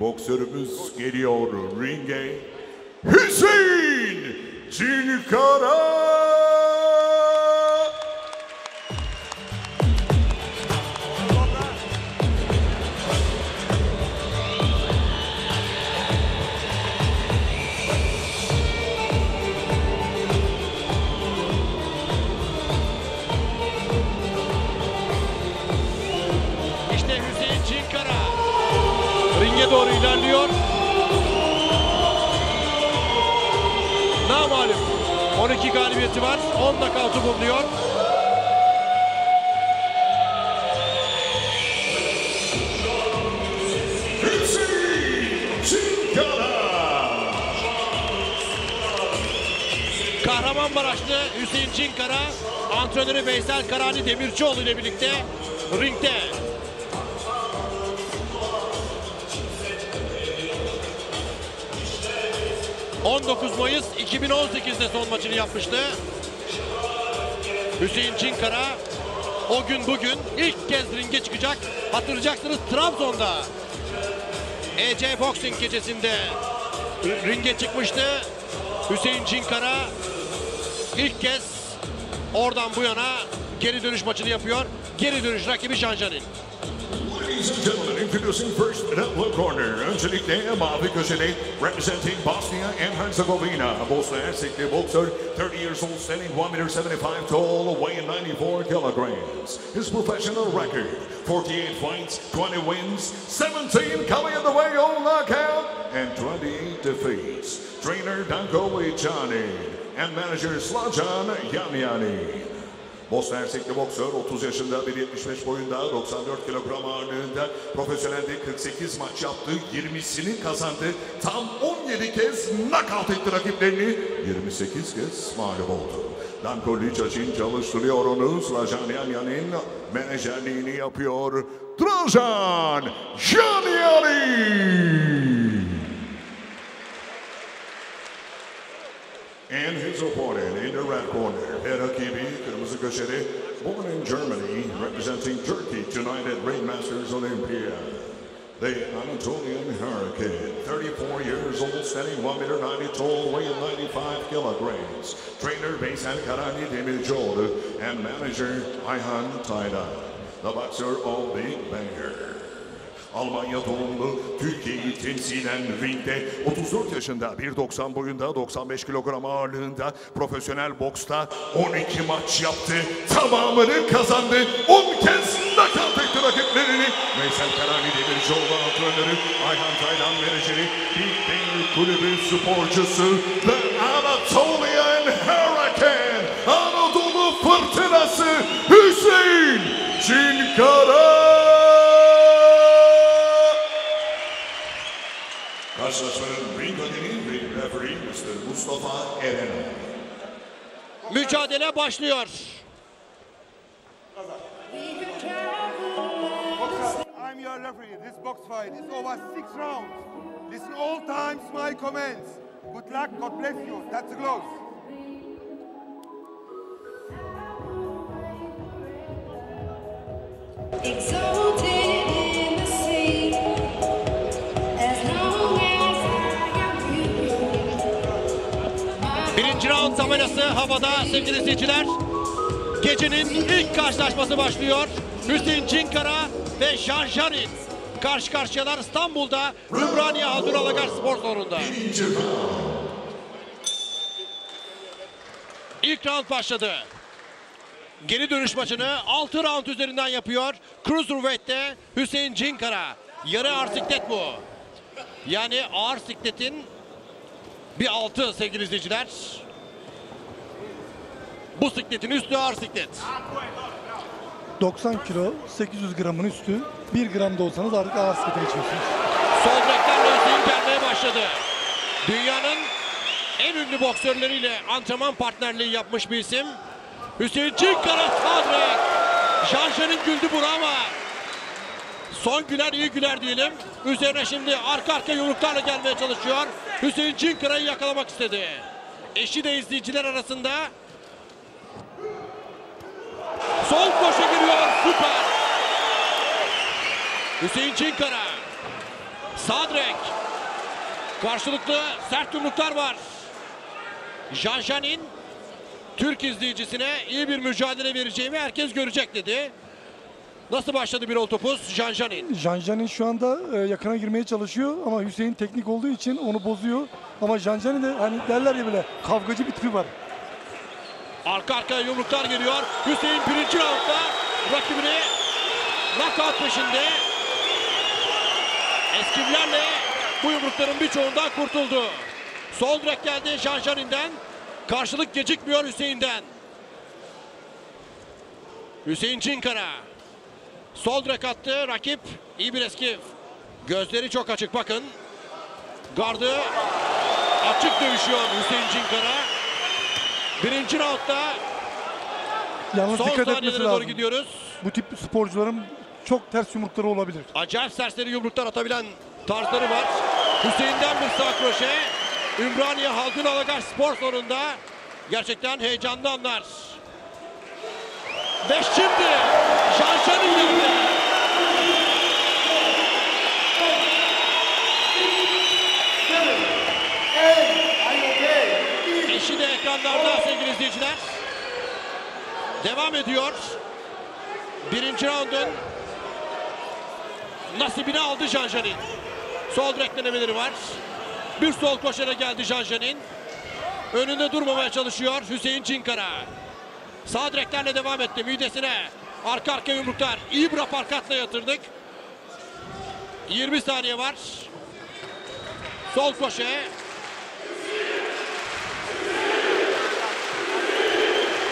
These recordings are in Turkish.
Boksörümüz geliyor ringe. Hüseyin Çinkara. İşte Hüseyin Çinkara. Ringe doğru ilerliyor. Namalum. 12 galibiyeti var. 10 nakavtı bulunuyor. Kahramanmaraşlı Hüseyin Çinkara, antrenörü Veysel Karani Demircioğlu ile birlikte ringde. ...19 Mayıs 2018'de son maçını yapmıştı. Hüseyin Çinkara o gün bugün ilk kez ringe çıkacak. Hatırlayacaksınız Trabzon'da EC Boxing gecesinde ringe çıkmıştı. Hüseyin Çinkara ilk kez oradan bu yana geri dönüş maçını yapıyor. Geri dönüş rakibi Janjanin. Ladies and gentlemen, introducing first in that blue corner, öncelikle mavi köşede representing Bosnia and Herzegovina, Bosnia Hersekli boxer, 30 years old, standing 1 meter 75 tall, weighing 94 kilograms. His professional record, 48 fights, 20 wins, 17 coming in the way on knockout, and 28 defeats. Trainer Danko Echani and manager Slajan Yamyani. Bosna Hersekli boksör 30 yaşında 1.75 boyunda 94 kilogram ağırlığında profesyonelde 48 maç yaptı 20'sini kazandı tam 17 kez knockout etti rakiplerini 28 kez mağlup oldu. Danko Licacin çalıştırıyor onu Slajan Yanyan'in menajerliğini yapıyor Drajan Yanyani. And his opponent in the red corner, her rakibi kırmızı born in Germany, representing Turkey tonight at Ringmasters Olympia. The Anatolian Hurricane, 34 years old, standing 1 meter 90 tall, weighing 95 kilograms. Trainer Veysel Karani Demircioğlu and manager Ayhan Taylan, the boxer of Big Banger. Almanya doğumlu Temsilen ringde 34 yaşında 1.90 boyunda 95 kilogram ağırlığında profesyonel boksta 12 maç yaptı. Tamamını kazandı. 10 kez nakavt etti rakiplerini. Veysel Karani Demircioğlu antrenörü Ayhan Taylan menajeri Big Bang kulübü sporcusu The Anatolian Hurricane Anadolu Fırtınası Hüseyin Çinkara. Mücadele başlıyor. I'm your referee. This box fight is over six rounds. Listen all times my comments. Good luck. God bless you. That's the gloves. Round tabelası havada sevgili izleyiciler. Gecenin ilk karşılaşması başlıyor. Hüseyin Çinkara ve Janjanin. Karşı karşıyalar İstanbul'da Ümraniye Haldun Alagar Spor Salonu'nda. İlk round başladı. Geri dönüş maçını 6 round üzerinden yapıyor. Cruiserweight'te Hüseyin Cinkara. Yarı ağır siklet bu. Yani ağır sikletin bir altı sevgili izleyiciler. Bu sikletin üstü ağır siklet. 90 kilo 800 gramın üstü 1 gram da olsanız artık ağır sikletine geçiyorsunuz. Sol direkten Hüseyin gelmeye başladı. Dünyanın en ünlü boksörleriyle antrenman partnerliği yapmış bir isim. Hüseyin Çinkara sağ direk. Janşen'in güldü buna ama son güler iyi güler diyelim. Üzerine şimdi arka arka yumruklarla gelmeye çalışıyor. Hüseyin Çinkara'yı yakalamak istedi. Eşi de izleyiciler arasında. Sol koşu giriyor. Süper. Hüseyin Çinkara. Sağ direk. Karşılıklı sert yumruklar var. Janjan'in Türk izleyicisine iyi bir mücadele vereceğimi herkes görecek dedi. Nasıl başladı bir topuz Janjan'in? Janjan'in şu anda e, yakına girmeye çalışıyor ama Hüseyin teknik olduğu için onu bozuyor. Ama Janjan'in de hani derler ya bile kavgacı bir tipi var. Arka arkaya yumruklar geliyor. Hüseyin birinci roundda rakibini knockout peşinde. Eskivlerle bu yumrukların birçoğundan kurtuldu. Sol direk geldi Janjanin'den. Karşılık gecikmiyor Hüseyin'den. Hüseyin Çinkara. Sol direk attı. Rakip iyi bir eskiv. Gözleri çok açık bakın. Gardı açık dövüşüyor Hüseyin Çinkara. Birinci roundda Yalnız son dikkat etmesi doğru lazım. gidiyoruz. Bu tip sporcuların çok ters yumrukları olabilir. Acayip serseri yumruklar atabilen tarzları var. Hüseyin'den bir sağ kroşe. Ümraniye Halkın Alagaj spor salonunda gerçekten heyecanlı anlar. Ve şimdi Şanşan üzerinde. Ekranlarda sevgili izleyiciler. Devam ediyor. Birinci raundun nasibini aldı Janjan'in. Sol direk denemeleri var. Bir sol koşara geldi Janjan'in. Önünde durmamaya çalışıyor Hüseyin Çinkara. Sağ direklerle devam etti midesine. Arka arka yumruklar. İyi bir aparkatla yatırdık. 20 saniye var. Sol koşe.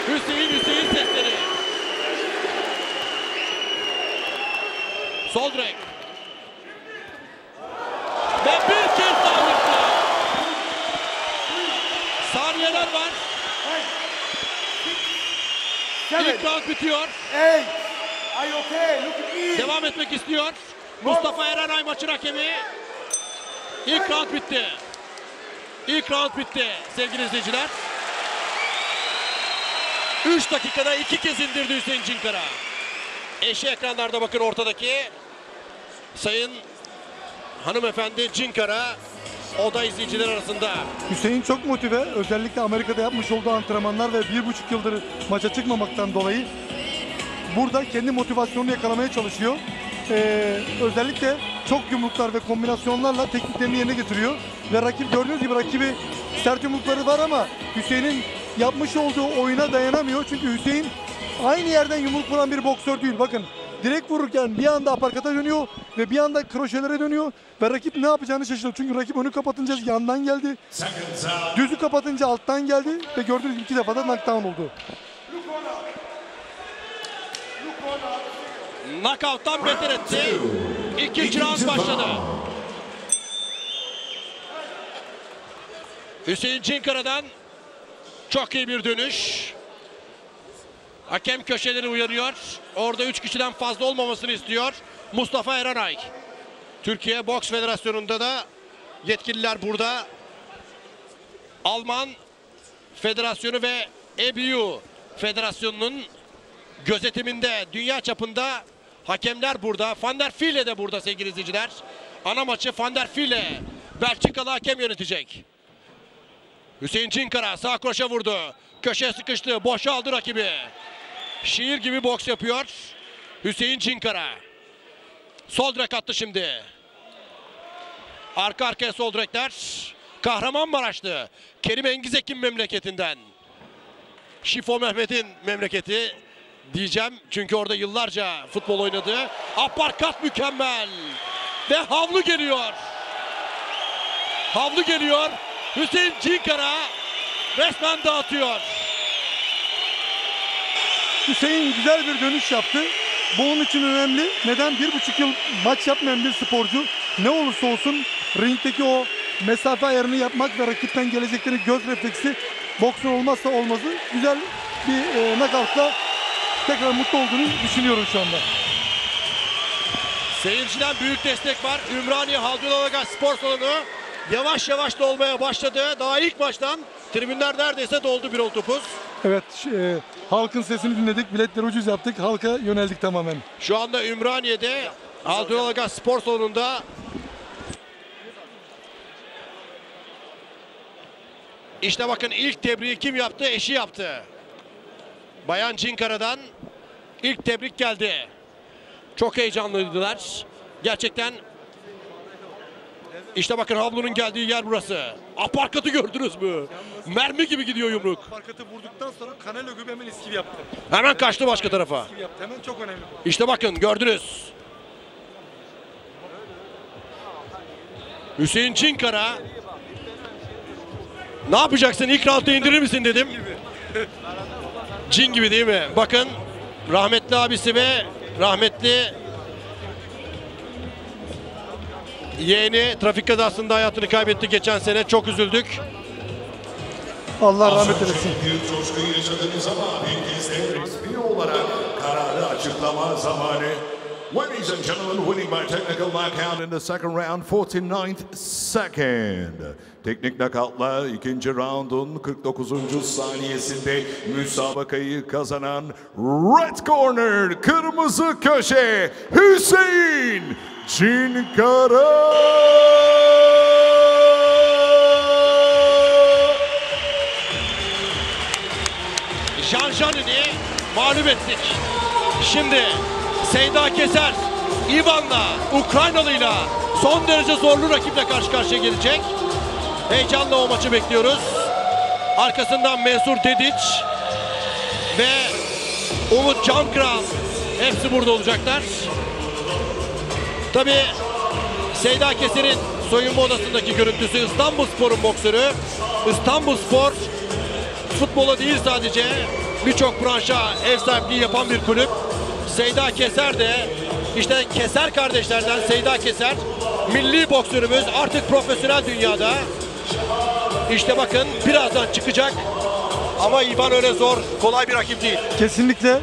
Hüseyin Hüseyin sesleri. Sol direk. Ve bir kez daha vurdu. Saniyeler var. Seven, İlk round bitiyor. eight. Are you okay? Look at me. Devam etmek istiyor. Mustafa Erenay maçı hakemi. İlk round bitti. İlk round bitti sevgili izleyiciler. 3 dakikada iki kez indirdi Hüseyin Cinkara. Eşi ekranlarda bakın ortadaki. Sayın hanımefendi Cinkara o izleyiciler arasında. Hüseyin çok motive. Özellikle Amerika'da yapmış olduğu antrenmanlar ve bir buçuk yıldır maça çıkmamaktan dolayı burada kendi motivasyonunu yakalamaya çalışıyor. Ee, özellikle çok yumruklar ve kombinasyonlarla tekniklerini yerine getiriyor. Ve rakip gördüğünüz gibi rakibi sert yumrukları var ama Hüseyin'in yapmış olduğu oyuna dayanamıyor. Çünkü Hüseyin aynı yerden yumruk vuran bir boksör değil. Bakın direkt vururken bir anda aparkata dönüyor ve bir anda kroşelere dönüyor ve rakip ne yapacağını şaşırıyor. Çünkü rakip önü kapatınca yandan geldi. Düzü kapatınca alttan geldi ve gördüğünüz gibi iki defa da knockdown oldu. Knockout'tan beter etti. İkinci round başladı. Hüseyin Cinkara'dan çok iyi bir dönüş. Hakem köşeleri uyarıyor. Orada 3 kişiden fazla olmamasını istiyor. Mustafa Erenay. Türkiye Boks Federasyonu'nda da yetkililer burada. Alman Federasyonu ve EBU Federasyonu'nun gözetiminde dünya çapında hakemler burada. Van der Fille de burada sevgili izleyiciler. Ana maçı Van der Fille Belçikalı hakem yönetecek. Hüseyin Çinkara sağ kroşe vurdu. Köşeye sıkıştı. Boşa aldı rakibi. Şiir gibi boks yapıyor. Hüseyin Çinkara. Sol direk attı şimdi. Arka arkaya sol direkler. Kahramanmaraşlı. Kerim Engizek'in memleketinden. Şifo Mehmet'in memleketi diyeceğim. Çünkü orada yıllarca futbol oynadı. Aparkat mükemmel. Ve havlu geliyor. Havlu geliyor. Hüseyin Cinkara resmen dağıtıyor. Hüseyin güzel bir dönüş yaptı. Bu onun için önemli. Neden? Bir buçuk yıl maç yapmayan bir sporcu ne olursa olsun ringdeki o mesafe ayarını yapmak ve rakipten gelecekleri göz refleksi boksun olmazsa olmazı. Güzel bir e, knockoutla tekrar mutlu olduğunu düşünüyorum şu anda. Seyirciden büyük destek var. Ümraniye Haldun Alagaz Spor Salonu yavaş yavaş dolmaya başladı. Daha ilk maçtan tribünler neredeyse doldu bir topuz. Evet, e, halkın sesini dinledik, biletleri ucuz yaptık, halka yöneldik tamamen. Şu anda Ümraniye'de Altınolagaz Spor Salonu'nda İşte bakın ilk tebriği kim yaptı? Eşi yaptı. Bayan Cinkara'dan ilk tebrik geldi. Çok heyecanlıydılar. Gerçekten işte bakın havlunun geldiği yer burası. Aparkatı gördünüz mü? Mermi gibi gidiyor yumruk. Parkatı vurduktan sonra Canelo gibi hemen iskiv yaptı. Hemen kaçtı başka tarafa. İskiv yaptı. Hemen çok önemli. İşte bakın gördünüz. Hüseyin Çinkara ne yapacaksın ilk roundda indirir misin dedim. Cin gibi değil mi? Bakın rahmetli abisi ve rahmetli yeğeni trafik kazasında hayatını kaybetti geçen sene. Çok üzüldük. Allah rahmet eylesin. Büyük coşkuyu yaşadınız ama bir kez de resmi olarak kararı açıklama zamanı. Ladies and gentlemen, winning by technical knockout in the second round, 49th second. Teknik knockoutla ikinci roundun 49. saniyesinde müsabakayı kazanan Red Corner, kırmızı köşe Hüseyin Çinkara. Jean Jean'ini mağlup ettik. Şimdi Seyda Keser İvan'la Ukraynalıyla son derece zorlu rakiple karşı karşıya gelecek. Heyecanla o maçı bekliyoruz. Arkasından Mensur Dediç ve Umut Cankral hepsi burada olacaklar. Tabi Seyda Keser'in soyunma odasındaki görüntüsü İstanbul Spor'un boksörü. İstanbul Spor futbola değil sadece birçok branşa ev sahipliği yapan bir kulüp. Seyda Keser de işte Keser kardeşlerden Seyda Keser milli boksörümüz artık profesyonel dünyada. İşte bakın birazdan çıkacak ama İvan öyle zor kolay bir rakip değil. Kesinlikle.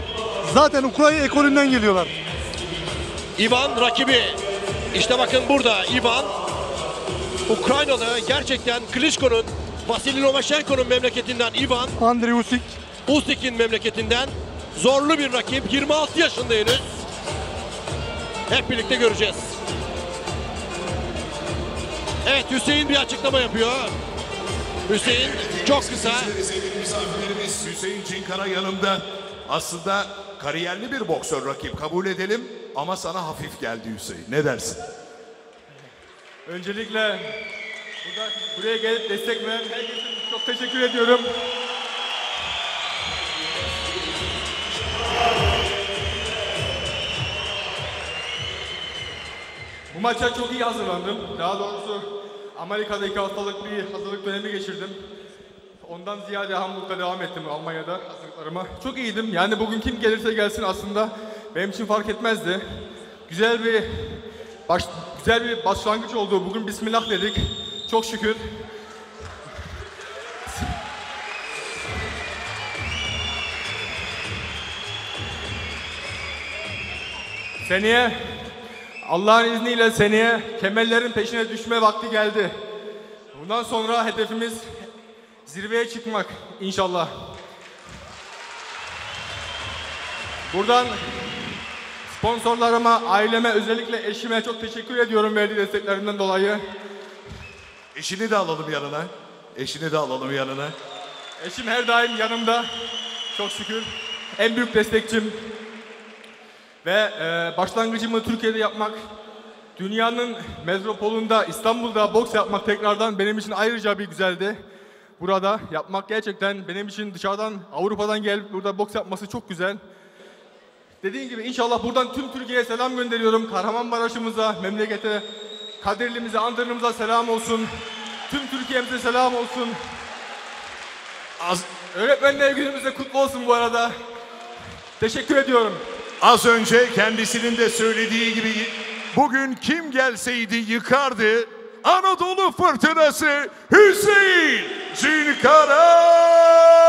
Zaten Ukrayna ekolünden geliyorlar. İvan rakibi. İşte bakın burada İvan Ukraynalı gerçekten Klitschko'nun Vasily Lomachenko'nun memleketinden İvan Andrei Usyk. Ustik'in memleketinden zorlu bir rakip. 26 yaşında henüz. Hep birlikte göreceğiz. Evet Hüseyin bir açıklama yapıyor. Hüseyin çok kısa. Hüseyin Cinkara yanımda. Aslında kariyerli bir boksör rakip kabul edelim ama sana hafif geldi Hüseyin. Ne dersin? Öncelikle burada, buraya gelip destek veren herkese çok teşekkür ediyorum. Bu maça çok iyi hazırlandım. Daha doğrusu Amerika'da iki haftalık bir hazırlık dönemi geçirdim. Ondan ziyade Hamburg'da devam ettim Almanya'da hazırlıklarıma. Çok iyiydim. Yani bugün kim gelirse gelsin aslında benim için fark etmezdi. Güzel bir baş, güzel bir başlangıç oldu. Bugün Bismillah dedik. Çok şükür. Seneye Allah'ın izniyle seneye kemerlerin peşine düşme vakti geldi. Bundan sonra hedefimiz zirveye çıkmak inşallah. Buradan sponsorlarıma, aileme, özellikle eşime çok teşekkür ediyorum verdiği desteklerinden dolayı. Eşini de alalım yanına. Eşini de alalım yanına. Eşim her daim yanımda. Çok şükür. En büyük destekçim. Ve e, başlangıcımı Türkiye'de yapmak, dünyanın metropolunda İstanbul'da boks yapmak tekrardan benim için ayrıca bir güzeldi. Burada yapmak gerçekten benim için dışarıdan Avrupa'dan gelip burada boks yapması çok güzel. Dediğim gibi inşallah buradan tüm Türkiye'ye selam gönderiyorum. Kahramanmaraş'ımıza, memlekete, Kadirli'mize, Andırın'ımıza selam olsun. Tüm Türkiye'mize selam olsun. Az, Öğretmenler günümüz de kutlu olsun bu arada. Teşekkür ediyorum. az önce kendisinin de söylediği gibi bugün kim gelseydi yıkardı. Anadolu fırtınası Hüseyin Cinkara.